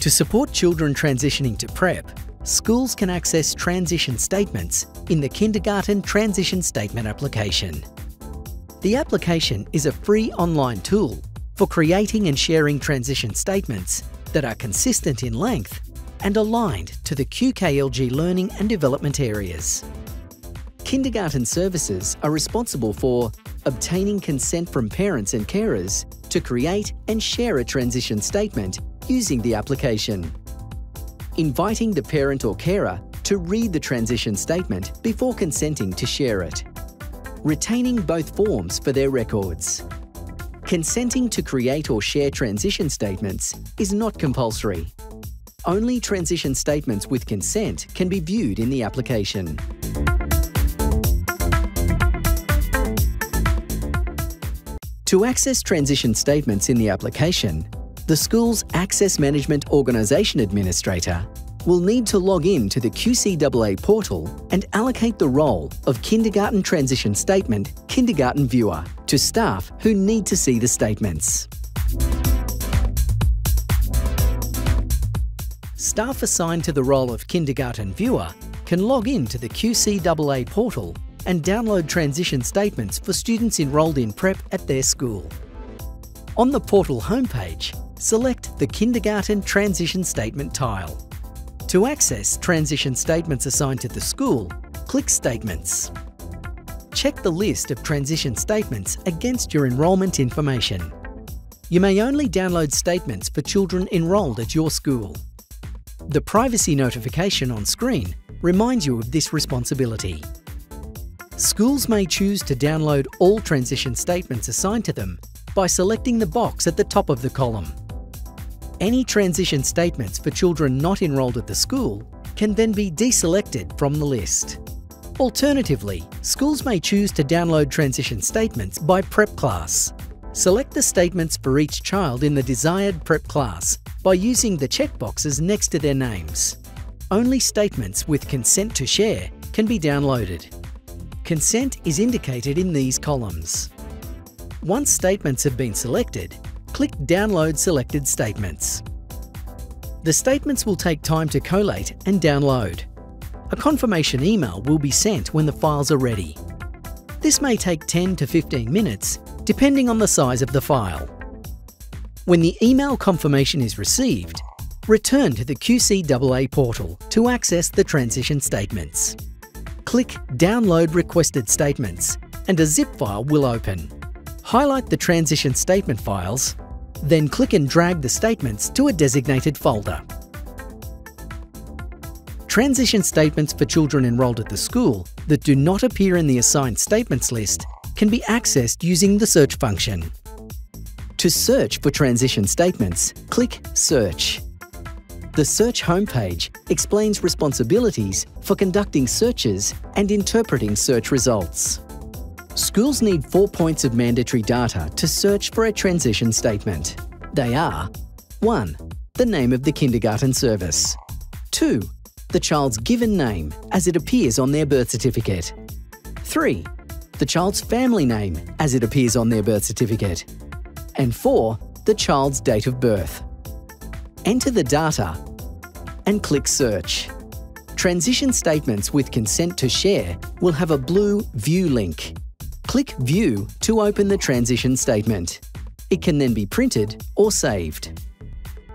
To support children transitioning to prep, schools can access transition statements in the Kindergarten Transition Statement application. The application is a free online tool for creating and sharing transition statements that are consistent in length and aligned to the QKLG learning and development areas. Kindergarten services are responsible for obtaining consent from parents and carers to create and share a transition statement using the application. Inviting the parent or carer to read the transition statement before consenting to share it. Retaining both forms for their records. Consenting to create or share transition statements is not compulsory. Only transition statements with consent can be viewed in the application. To access transition statements in the application, the school's Access Management Organisation Administrator will need to log in to the QCAA portal and allocate the role of Kindergarten Transition Statement Kindergarten Viewer to staff who need to see the statements. Staff assigned to the role of Kindergarten Viewer can log in to the QCAA portal and download transition statements for students enrolled in prep at their school. On the portal homepage, select the Kindergarten Transition Statement tile. To access transition statements assigned to the school, click Statements. Check the list of transition statements against your enrolment information. You may only download statements for children enrolled at your school. The privacy notification on screen reminds you of this responsibility. Schools may choose to download all transition statements assigned to them by selecting the box at the top of the column. Any transition statements for children not enrolled at the school can then be deselected from the list. Alternatively, schools may choose to download transition statements by prep class. Select the statements for each child in the desired prep class by using the checkboxes next to their names. Only statements with consent to share can be downloaded. Consent is indicated in these columns. Once statements have been selected, click Download Selected Statements. The statements will take time to collate and download. A confirmation email will be sent when the files are ready. This may take 10 to 15 minutes, depending on the size of the file. When the email confirmation is received, return to the QCAA portal to access the transition statements. Click Download Requested Statements and a zip file will open. Highlight the transition statement files, then click and drag the statements to a designated folder. Transition statements for children enrolled at the school that do not appear in the assigned statements list can be accessed using the search function. To search for transition statements, click Search. The Search homepage explains responsibilities for conducting searches and interpreting search results. Schools need four points of mandatory data to search for a transition statement. They are 1. The name of the kindergarten service. 2. The child's given name as it appears on their birth certificate. 3. The child's family name as it appears on their birth certificate. And 4. The child's date of birth. Enter the data and click Search. Transition statements with consent to share will have a blue View link. Click View to open the transition statement. It can then be printed or saved.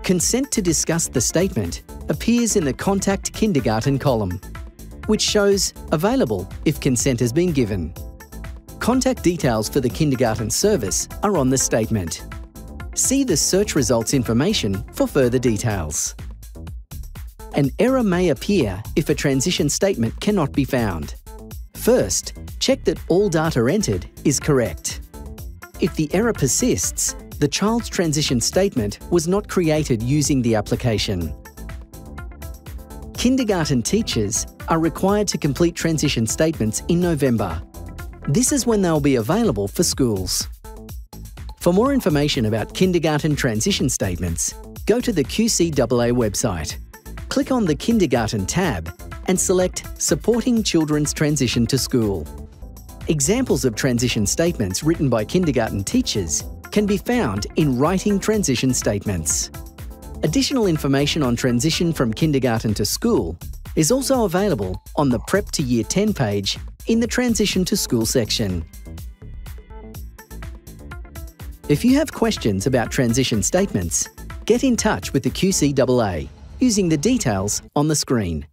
Consent to discuss the statement appears in the Contact Kindergarten column, which shows Available if consent has been given. Contact details for the kindergarten service are on the statement. See the search results information for further details. An error may appear if a transition statement cannot be found. First, check that all data entered is correct. If the error persists, the child's transition statement was not created using the application. Kindergarten teachers are required to complete transition statements in November. This is when they'll be available for schools. For more information about kindergarten transition statements, go to the QCAA website. Click on the Kindergarten tab and select Supporting Children's Transition to School. Examples of transition statements written by kindergarten teachers can be found in Writing Transition Statements. Additional information on transition from kindergarten to school is also available on the Prep to Year 10 page in the Transition to School section. If you have questions about transition statements, get in touch with the QCAA using the details on the screen.